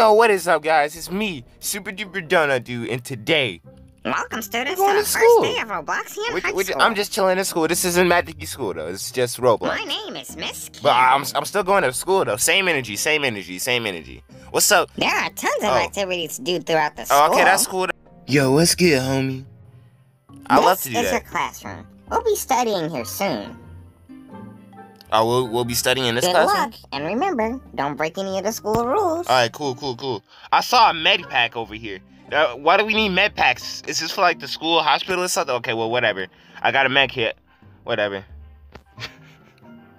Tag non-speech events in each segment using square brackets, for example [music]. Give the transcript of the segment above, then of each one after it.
Yo, what is up, guys? It's me, Super Duper Donut Dude, and today Welcome, students, We're to the to first day of Robloxian we- High we- School. I'm just chilling in school. This isn't Magic School though. It's just Roblox. My name is Miss Kim. But I'm, I'm still going to school though. Same energy, same energy, same energy. What's up? There are tons of Oh. activities to do throughout the school. Oh, okay, that's cool. Yo, what's good, homie? I this love to do is your classroom. We'll be studying here soon. Oh, we'll, we'll be studying in this Good classroom. luck, and remember, don't break any of the school rules. All right, cool, cool, cool. I saw a med pack over here. Uh, why do we need med packs? Is this for like the school hospital or something? Okay, well, whatever. I got a med kit. Whatever.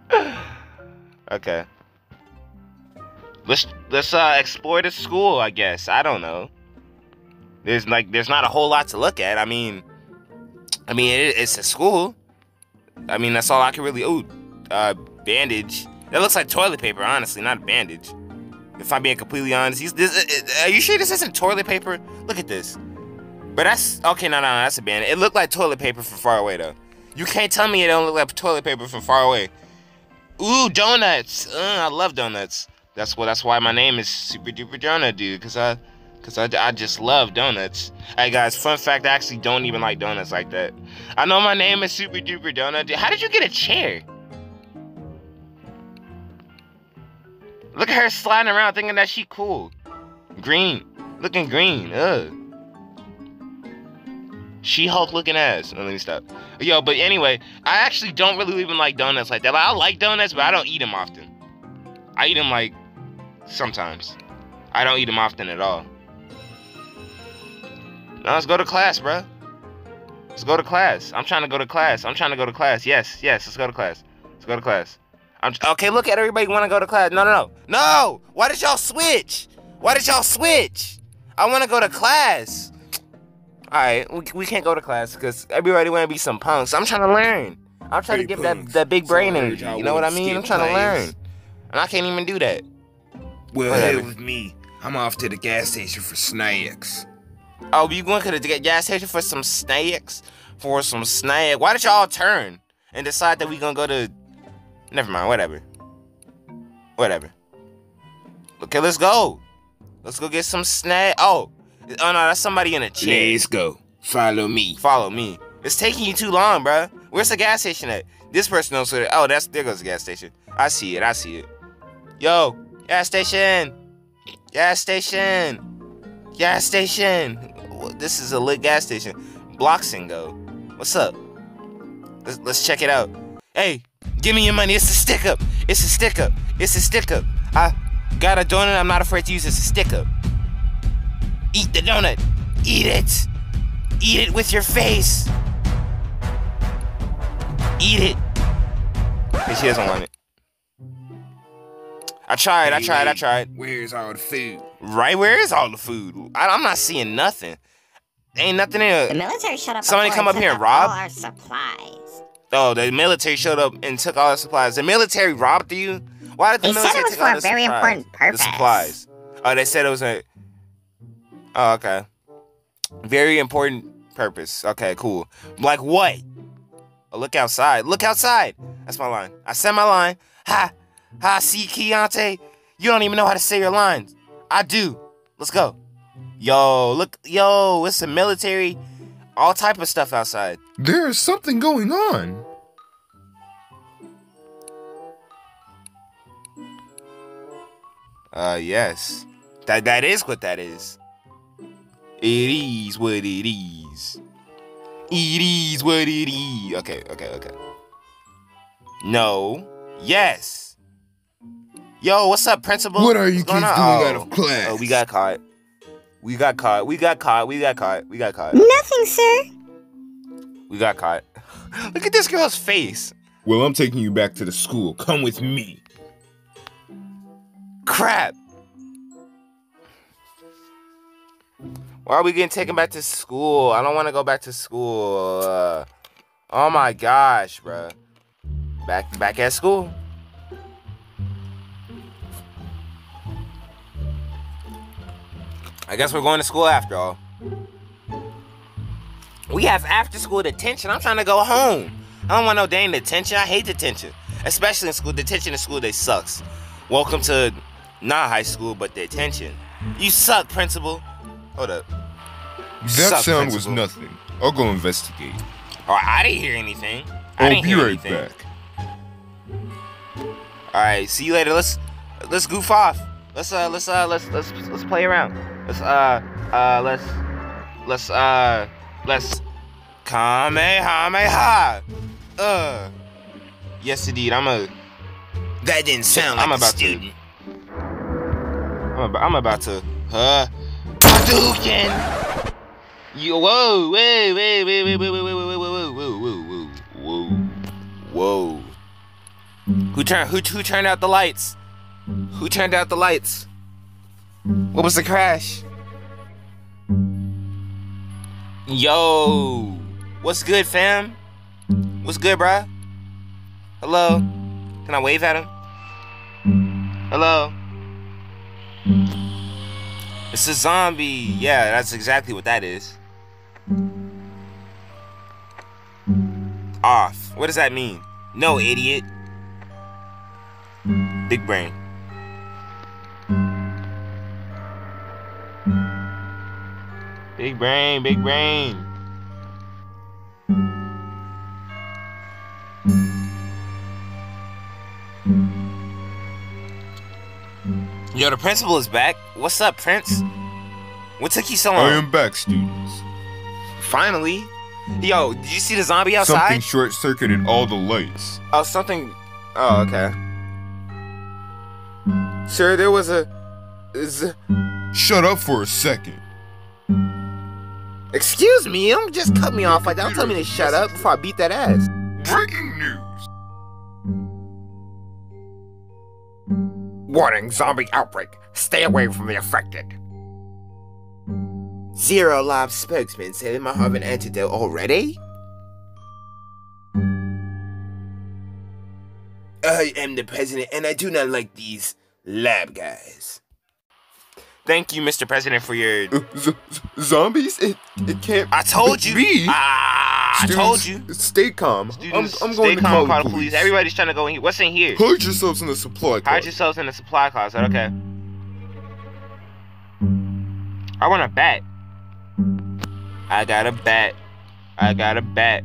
[laughs] okay. Let's let's uh explore the school. I guess I don't know. There's like there's not a whole lot to look at. I mean, I mean it, it's a school. I mean that's all I can really. Ooh, uh, bandage. That looks like toilet paper, honestly, not a bandage. If I'm being completely honest, he's, this, uh, are you sure this isn't toilet paper? Look at this. But that's okay. No, no, no, that's a bandage. It looked like toilet paper from far away, though. You can't tell me it don't look like toilet paper from far away. Ooh, donuts. Uh, I love donuts. That's what. That's why my name is Super Duper Donut Dude, cause I, cause I, I just love donuts. Hey guys, fun fact: I actually don't even like donuts like that. I know my name is Super Duper Donut Dude. How did you get a chair? Look at her sliding around thinking that she cool. Green. Looking green. Ugh. She Hulk looking ass. Let me stop. Yo, but anyway, I actually don't really even like donuts like that. Like, I like donuts, but I don't eat them often. I eat them like sometimes. I don't eat them often at all. Now let's go to class, bruh. Let's go to class. I'm trying to go to class. I'm trying to go to class. Yes, yes, let's go to class. Let's go to class. I'm okay. Look at everybody want to go to class. No, no, no, no. Why did y'all switch? Why did y'all switch? I want to go to class. All right, we, we can't go to class because everybody want to be some punks. I'm trying to learn. I'm trying to Hey, get that punks. that big brain So energy. y'all know what I mean? I'm trying to learn, and I can't even do that. Well, Whatever. hell with me. I'm off to the gas station for snacks. Oh, you going to the gas station for some snacks? For some snack? Why did y'all turn and decide that we gonna go to? Never mind. Whatever. Whatever. Okay, let's go. Let's go get some snack. Oh, oh no, that's somebody in a chair. Let's go. Follow me. Follow me. It's taking you too long, bruh. Where's the gas station at? This person knows where. Oh, that's there goes the gas station. I see it. I see it. Yo, gas station. Gas station. Gas station. This is a lit gas station. Blocks and go. What's up? Let's, let's check it out. Hey, give me your money. It's a stick up. It's a stick up. It's a stick up. I got a donut. I'm not afraid to use it. It's a stick up. Eat the donut. Eat it. Eat it with your face. Eat it. Okay, she doesn't want it. I tried, I tried, I hey, tried. Where's all the food? Right, where is all the food? I, I'm not seeing nothing. Ain't nothing The military shut up Somebody come up here and all rob? our supplies. Oh, the military showed up and took all the supplies. The military robbed you? Why did the They said it was for a the very supplies? important The purpose. supplies. Oh, they said it was a. Oh, okay. Very important purpose. Okay, cool. Like what? Oh, look outside. Look outside. That's my line. I said my line. Ha, ha. See, Keontae, you don't even know how to say your lines. I do. Let's go. Yo, look, yo, it's the military, all type of stuff outside. There is something going on. Uh, yes. That that is what that is. It is what it is. It is what it is. Okay, okay, okay. No. Yes. Yo, what's up, principal? What are you kids doing Oh. out of class? Oh, we got caught. We got caught. We got caught. We got caught. We got caught. Nothing, sir. We got caught. [laughs] Look at this girl's face. Well, I'm taking you back to the school. Come with me. Crap. Why are we getting taken back to school? I don't want to go back to school. Uh, oh my gosh, bruh. Back back at school. I guess we're going to school after all. We have after school detention. I'm trying to go home. I don't want no dang detention. I hate detention. Especially in school. Detention in school, they sucks. Welcome to not high school, but detention. You suck, principal. Hold up. That Suck, sound was nothing. I'll go investigate. Oh, I didn't hear anything. I I'll didn't be hear right anything. back. All right, see you later. Let's let's goof off. Let's uh let's uh let's let's let's play around. Let's uh uh let's let's uh let's Kamehameha. Uh yes indeed. I'm a That didn't sound like I'm a about to- student. I'm about, I'm about to uh Hadouken. You whoa wait wait wait wait wait wait wait wait wait whoa whoa whoa whoa whoa whoa. Who turned who who turned out the lights? Who turned out the lights? What was the crash? Yo, what's good, fam? What's good, bruh? Hello? Can I wave at him? Hello? It's a zombie. Yeah, that's exactly what that is. Off. What does that mean? No, idiot. Big brain. Big brain, big brain. Yo, the principal is back. What's up, Prince? What took you so long? I am back, students. Finally. Yo, did you see the zombie outside? Something short circuited all the lights. Oh, something. Oh, okay. Sir, there was a. Z- Shut up for a second. Excuse me, don't just cut me off like that. Don't tell me to shut up before I beat that ass. Breaking news. Warning, zombie outbreak. Stay away from the affected. Zero Live spokesman said they might have an antidote already. I am the president, and I do not like these lab guys. Thank you, Mr. President, for your. Uh, z- zombies? It, it can't. I told you. Be. Ah, I told you. Stay calm. Students, I'm, I'm going stay to calm, call, the police. police. Everybody's trying to go in here. What's in here? Hide yourselves in the supply Closet. Hide yourselves in the supply closet. Okay. I want a bat. I got a bat. I got a bat.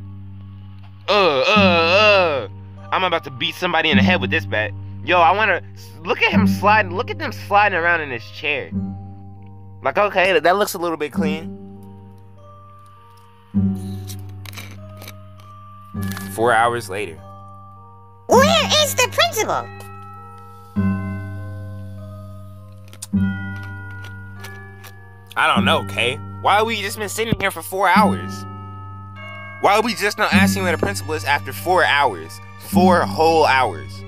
Uh, uh, uh. I'm about to beat somebody in the head with this bat. Yo, I want to look at him sliding. Look at them sliding around in his chair. Like, okay, that looks a little bit clean. Four hours later. Where is the principal? I don't know, Kay. Why we just been sitting here for four hours? Why are we just not asking where the principal is after four hours? Four whole hours.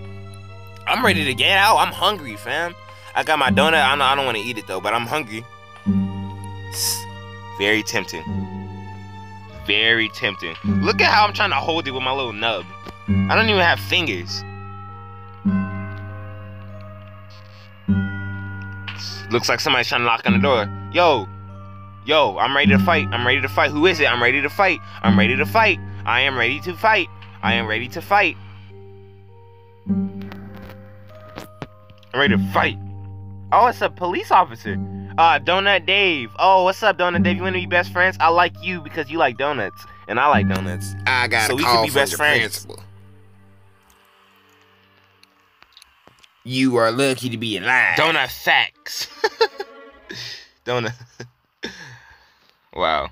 I'm ready to get out. I'm hungry, fam. I got my donut. I don't, I don't want to eat it though, but I'm hungry. Very tempting. Very tempting. Look at how I'm trying to hold it with my little nub. I don't even have fingers. Looks like somebody's trying to knock on the door. Yo, yo, I'm ready to fight. I'm ready to fight. Who is it? I'm ready to fight. I'm ready to fight. I am ready to fight. I am ready to fight. Ready to fight. Oh, it's a police officer. Uh, Donut Dave. Oh, what's up, Donut Dave? You want to be best friends? I like you because you like donuts, and I like donuts. I got So a we could call be from best the friends. principal. You are lucky to be alive. Donut facts. [laughs] Donut. wow.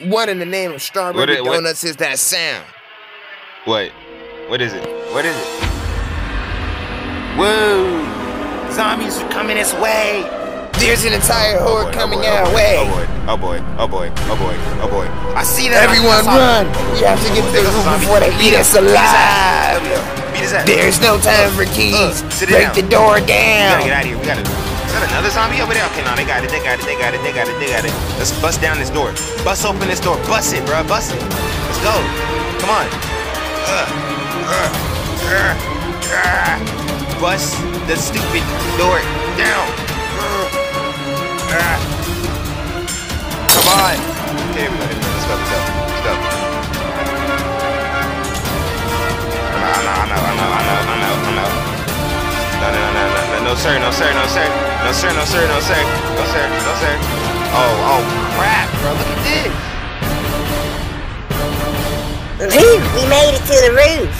What in the name of strawberry What it- what- donuts is that sound? What? What is it? What is it? Whoa! Zombies are coming this way! There's an entire Oh horde boy, coming oh boy, our oh way. Oh boy, Oh boy, oh boy, oh boy, oh boy. I see that. Everyone run! We have to get to the There goes roof zombie. before they eat us alive! There's no time for keys. Uh, sit Break the door down! We gotta get out of here. We gotta. Is that another zombie over there? Okay, no, they got it. They got it. They got it. They got it. They got it. Let's bust down this door. Bust open this door. Bust it, bro. Bust it. Let's go. Come on. Uh, uh, uh, uh. Bust the stupid door down. Uh. Come on. Okay. Let's go. Let's go. Let's go. I know. I. I. I. I. I. No, no, no, no, no, no no sir, no sir, no sir, no sir, no sir, no sir, no sir, no sir. Oh, oh, crap, bro, look at this. We made it to the roof.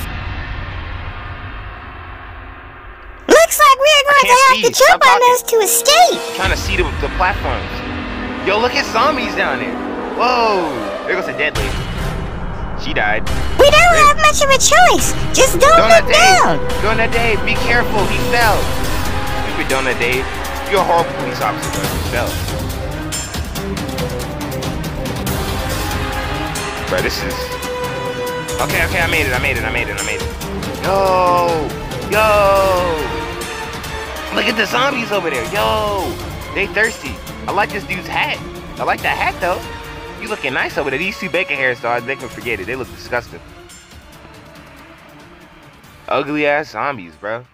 Looks like we're going to can't have see. to jump on those to escape. trying to see the, the platforms. Yo, look at zombies down there. Whoa, there goes a dead lady. She died. We don't have much of a choice. Just don't Donut look Dave, down. Donut Dave, be careful, he fell. Stupid Donut Dave. You're a horrible police officer. You fell. Bro, this is... Okay, okay, I made it, I made it, I made it, I made it. Yo! Yo! Look at the zombies over there, yo! They thirsty. I like this dude's hat. I like that hat, though. You looking nice over there. These two bacon hairs hairstyles, they can forget it. They look disgusting. Ugly ass zombies, bro.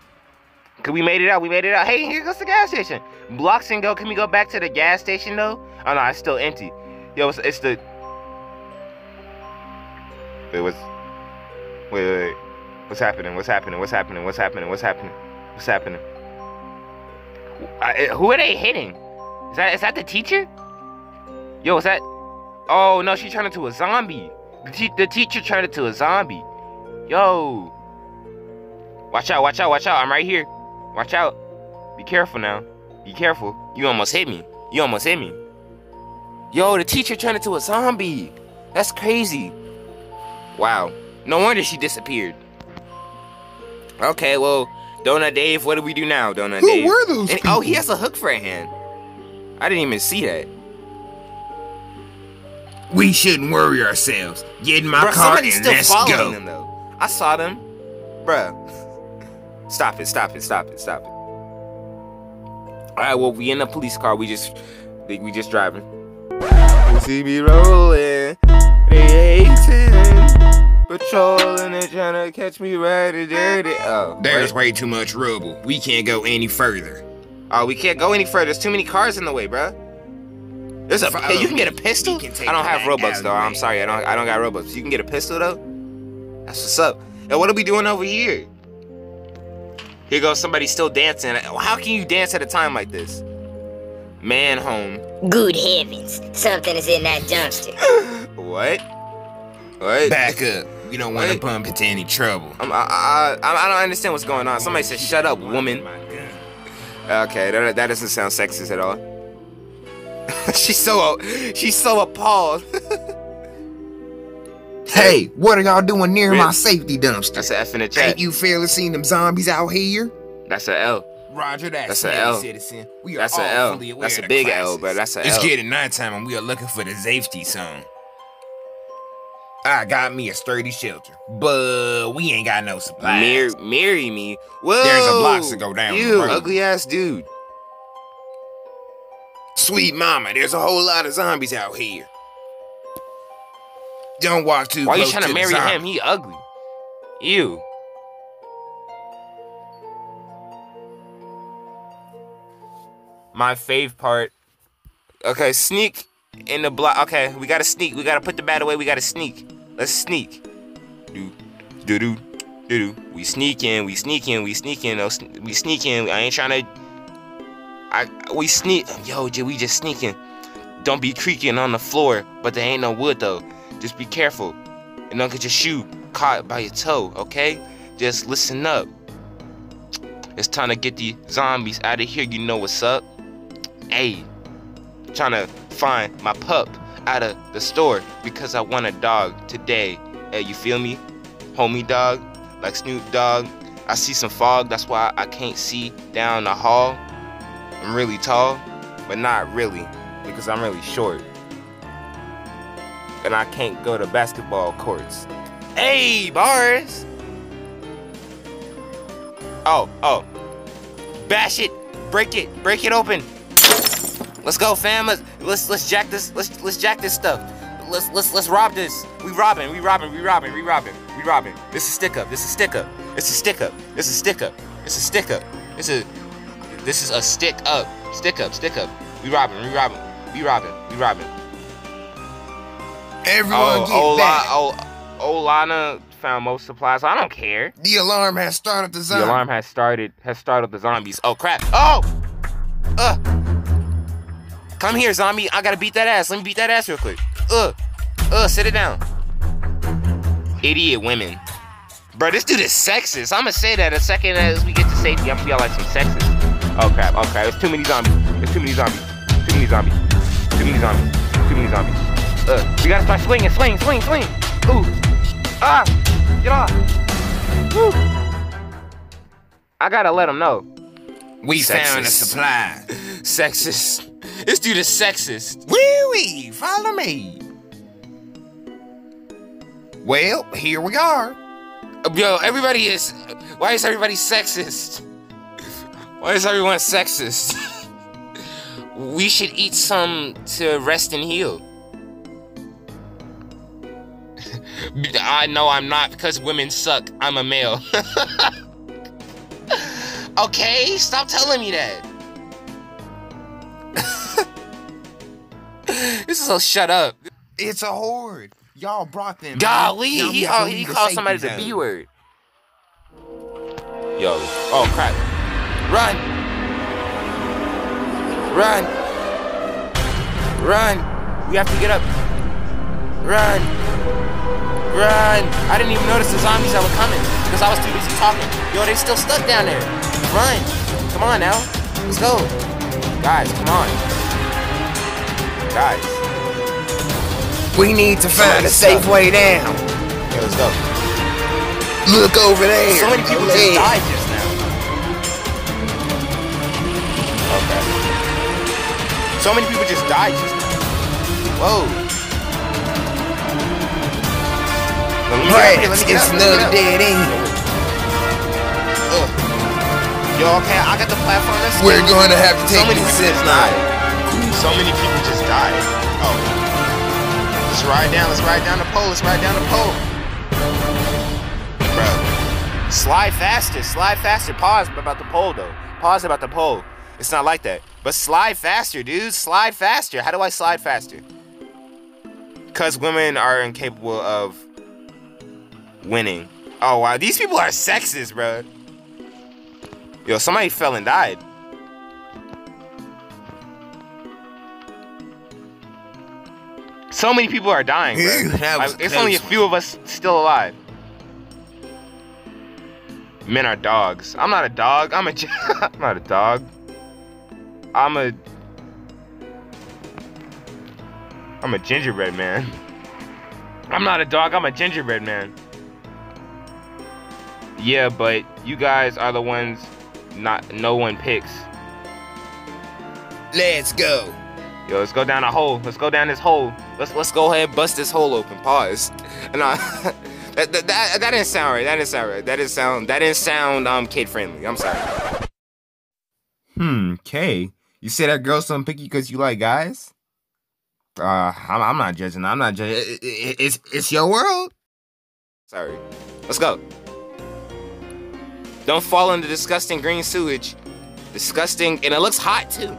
Cause we made it out. We made it out. Hey, here goes the gas station. Blocks and go. Can we go back to the gas station though? Oh no, it's still empty. Yo, it's, it's the. Wait, what's? Wait, wait, wait. What's happening? What's happening? What's happening? What's happening? What's happening? What's happening? I, who are they hitting? Is that is that the teacher? Yo, is that? Oh no, she turned into a zombie. The, te- the teacher turned into a zombie. Yo. Watch out, watch out, watch out. I'm right here. Watch out. Be careful now. Be careful. You almost hit me. You almost hit me. Yo, the teacher turned into a zombie. That's crazy. Wow. No wonder she disappeared. Okay, well, Donut Dave, what do we do now, Donut Who Dave? were those And- people? oh, he has a hook for a hand. I didn't even see that. We shouldn't worry ourselves. Get in my Bruh, car and still let's following go. them though. I saw them. Bruh. [laughs] Stop it, stop it, stop it, stop it. Alright, well we in a police car, we just we we just driving. You see me rolling, they hating, patrolling and trying to catch me right and dirty. Oh, There's wait. way too much rubble. We can't go any further. oh, we can't go any further. There's too many cars in the way, bruh. There's a Follow you can get a pistol. We can take I don't have Robux though. I'm sorry, I don't I don't got Robux. You can get a pistol though. That's what's up. And what are we doing over here? Here goes somebody still dancing. How can you dance at a time like this? Man home. Good heavens, something is in that dumpster. [gasps] What? What? Back up. We don't want to Wait. bump into any trouble. I'm, I, I, I I don't understand what's going on. Somebody said, "Shut up, woman." Okay, that, that doesn't sound sexist at all. [laughs] she's so she's so appalled. [laughs] Hey, what are y'all doing near Really? my safety dumpster? That's an F in the chat. Ain't you fairly seen them zombies out here? That's an L. Roger that, That's a Snell L. citizen. We are That's all a L. fully aware That's a of the big crisis. L, but that's a It's L. getting nighttime and we are looking for the safety zone. I got me a sturdy shelter, but we ain't got no supplies. Mar- marry me. Whoa. There's a block to go down the Ew, road. ugly ass dude. Sweet mama, there's a whole lot of zombies out here. Don't walk too Why are you trying to the marry him? He ugly. Ew. My fave part. Okay, sneak in the block. Okay, we gotta sneak. We gotta put the bat away. We gotta sneak. Let's sneak. Do do do do do. We sneak in. We sneak in. We sneak in. We sneak in. I ain't trying to. I we sneak. Yo, we just sneaking. Don't be creaking on the floor, but there ain't no wood though. Just be careful and don't get your shoe caught by your toe, okay? Just listen up. It's time to get these zombies out of here. You know what's up? Hey, trying to find my pup out of the store because I want a dog today. Hey, you feel me? Homie dog, like Snoop Dogg. I see some fog, that's why I can't see down the hall. I'm really tall, but not really because I'm really short and I can't go to basketball courts. Hey, bars! Oh, oh. Bash it, break it, break it open. Let's go, fam. Let's let's, let's jack this. Let's let's jack this stuff. Let's let's let's rob this. We robbing, we robbing, we robbing, we robbing, we robbing. This is stick up. This is stick up. It's a stick up. This is a stick up. It's a stick up. This is this is a stick up. Stick up, stick up. We robbing, we robbing, we robbing, we robbing. Everyone Oh, get Ola, back. oh, Olana found most supplies. I don't care. The alarm has started the zombies. The alarm has started has started the zombies. Oh crap. Oh! Uh. Come here, zombie. I gotta beat that ass. Let me beat that ass real quick. Uh. Uh, sit it down. Idiot women. Bro, this dude is sexist. I'ma say that a second as we get to safety. I'm feel like some sexist. Oh crap, oh crap. There's too many zombies. There's too many zombies. Too many zombies. Too many zombies. Too many zombies. Uh, we gotta start swinging, swing, swing, swing. Ooh. Ah! Get off. Woo. I gotta let him know. we found the supply. [laughs] Sexist. This dude is sexist. Wee wee, follow me. Well, here we are. Yo, everybody is. Why is everybody sexist? Why is everyone sexist? [laughs] we should eat some to rest and heal. [laughs] I know I'm not because women suck. I'm a male. [laughs] okay, stop telling me that. This is a shut up. It's a horde. Y'all brought them. Golly, he, oh, he called somebody the. B word. Yo, oh crap. Run! Run! Run! We have to get up. Run! Run! I didn't even notice the zombies that were coming because I was too busy talking. Yo, they still stuck down there. Run! Come on now. Let's go. Guys, come on. Guys. We need to find a safe way down. Okay, let's go. Look over there. So many people just died just now. Okay. So many people just died just now. Whoa. Let me get up Right, let it's, me it's up, another dead end. Yo, okay, I got the platform. We're going to have to So take many this people zip just line. died. So many people just died. Oh. Let's ride down. Let's ride down the pole. Let's ride down the pole. Bro. Slide faster. Slide faster. Pause about the pole, though. Pause about the pole. It's not like that. But slide faster, dude. Slide faster. How do I slide faster? Because women are incapable of winning. Oh, wow. These people are sexist, bro. Yo, somebody fell and died. So many people are dying, bro. Ew, [laughs] that was Like, There's only a few of us still alive. Men are dogs. I'm not a dog. I'm a. [laughs] I'm not a dog. I'm a. I'm a gingerbread man. [laughs] I'm not a dog. I'm a gingerbread man. Yeah, but you guys are the ones. Not no one picks. Let's go. Yo, let's go down a hole. Let's go down this hole. Let's let's go ahead and bust this hole open. Pause. [laughs] And I, [laughs] that, that that that didn't sound right. That didn't sound right. That didn't sound that didn't sound um kid friendly. I'm sorry. Hmm, Kay. You say that girl's something picky because you like guys? Uh, I'm, I'm not judging. I'm not judging. It- it- it's it's your world. Sorry. Let's go. Don't fall into disgusting green sewage. Disgusting, and it looks hot too.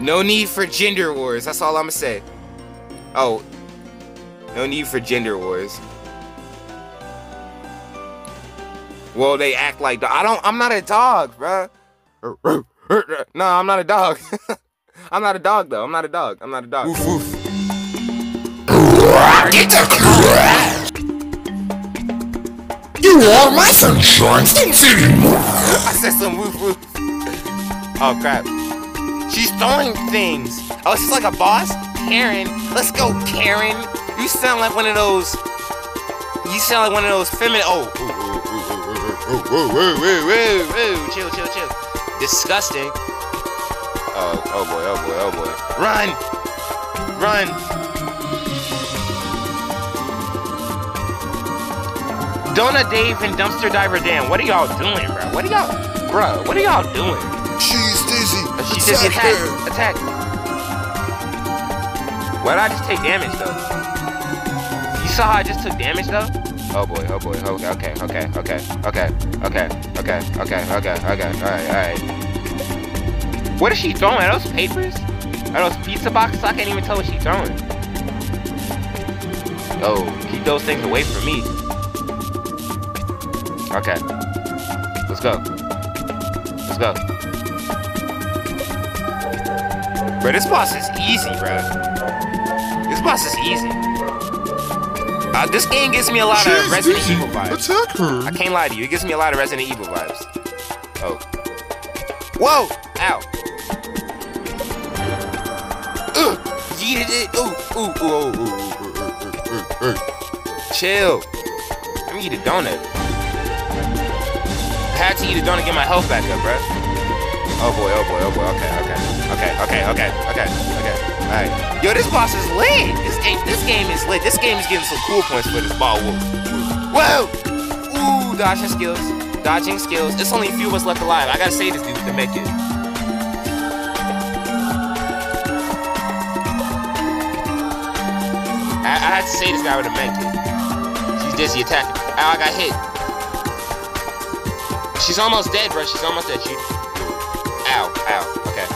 No need for gender wars. That's all I'm gonna say. Oh, no need for gender wars. Well, they act like I don't. I'm not a dog, bruh. [laughs] No, I'm not a dog. [laughs] I'm not a dog though. I'm not a dog. I'm not a dog. Woof woof. You are my sunshine. Stay I said some woof woof. Oh crap. She's throwing things. Oh, she's like a boss? Karen. Let's go, Karen. You sound like one of those. You sound like one of those feminine. Oh. Chill, chill, chill. Disgusting. Oh, oh boy, oh boy, oh boy. Run! Run! Donut Dave and Dumpster Diver Dan, what are y'all doing, bro? What are y'all, bro? What are y'all doing? She's dizzy. She attack, attack. Why did I just take damage though? You saw how I just took damage though? Oh boy, oh boy, oh, okay, okay, okay, okay, okay, okay, okay, okay, okay, okay, alright, alright. What is she throwing? Are those papers? Are those pizza boxes? I can't even tell what she's throwing. Oh, keep those things away from me. Okay. Let's go. Let's go. Bro, this boss is easy, bro. This boss is easy. Uh, this game gives me a lot of Resident Evil vibes. Attack her. I can't lie to you. It gives me a lot of Resident Evil vibes. Oh. Whoa! Ow. It. Ooh, ooh, ooh, ooh, ooh, ooh, ooh, ooh. Chill. Let me eat a donut. I had to eat a donut to get my health back up, bruh. Oh boy, oh boy, oh boy. Okay, okay. Okay, okay, okay, okay, okay. Alright. Yo, this boss is lit. This game this game is lit. This game is getting some cool points for this ball wolf. Whoa! Ooh, dodging skills. Dodging skills. There's only a few of us left alive. I gotta save this dude the med kit. I, I had to save this guy a med kit. She's dizzy attacking. Ow, I got hit. She's almost dead, bro. She's almost dead. She.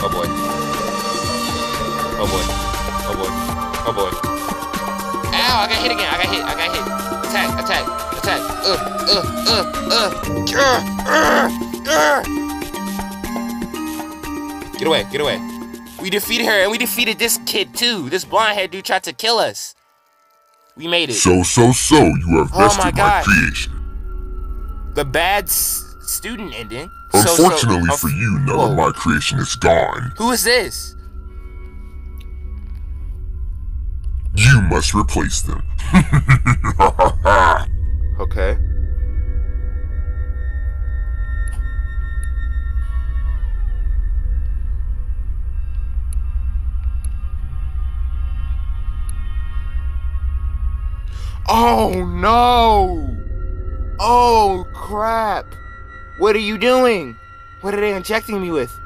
Oh boy. Oh boy. Oh boy. Oh boy. Ow, I got hit again. I got hit. I got hit. Attack, attack, attack. Uh, uh, uh, uh. Uh, uh, uh. Get away, get away. We defeated her and we defeated this kid too. This blonde haired dude tried to kill us. We made it. So, so, so, you have Oh my my, creation. the bad s- student ending. So- so- Unfortunately uh, for you, none whoa. of my creation is gone. Who is this? You must replace them. [laughs] Okay. Oh no! Oh crap! What are you doing? What are they injecting me with?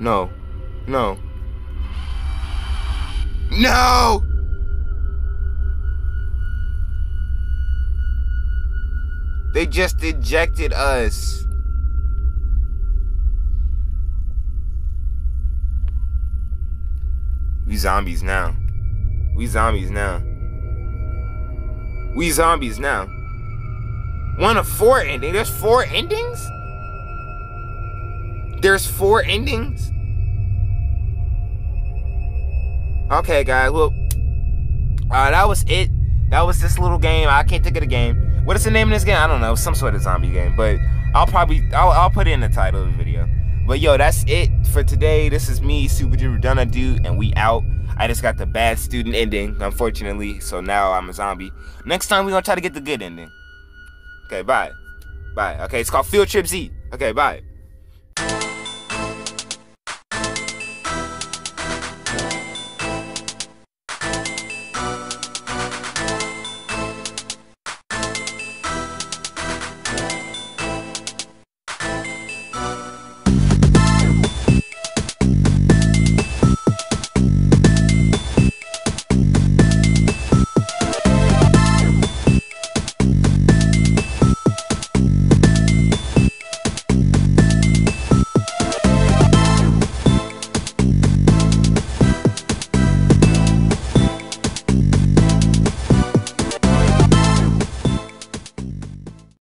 No. No. No! They just ejected us. We zombies now. We zombies now. We zombies now. One of four endings. There's four endings? There's four endings? Okay, guys. Well, uh, that was it. That was this little game. I can't think of the game. What is the name of this game? I don't know. Some sort of zombie game. But I'll probably I'll, I'll put it in the title of the video. But yo, that's it for today. This is me, Super Duper Donut Dude, and we out. I just got the bad student ending, unfortunately. So now I'm a zombie. Next time we're gonna try to get the good ending. Okay, bye. Bye. Okay, it's called Field Trip Z. Okay, bye.